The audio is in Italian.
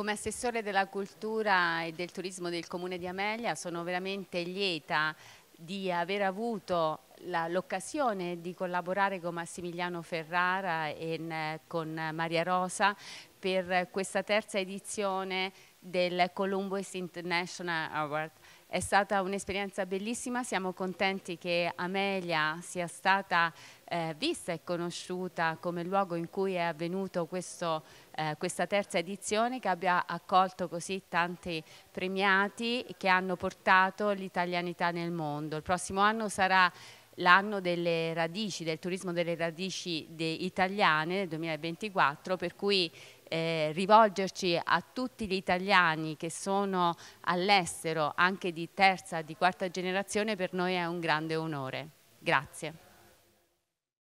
Come assessore della cultura e del turismo del Comune di Amelia sono veramente lieta di aver avuto l'occasione di collaborare con Massimiliano Ferrara e con Maria Rosa per questa terza edizione del Columbus International Award. È stata un'esperienza bellissima, siamo contenti che Amelia sia stata eh, vista e conosciuta come luogo in cui è avvenuto questo, eh, questa terza edizione che abbia accolto così tanti premiati che hanno portato l'italianità nel mondo. Il prossimo anno sarà l'anno delle radici, del turismo delle radici italiane nel 2024, per cui eh, rivolgerci a tutti gli italiani che sono all'estero, anche di terza, di quarta generazione, per noi è un grande onore. Grazie.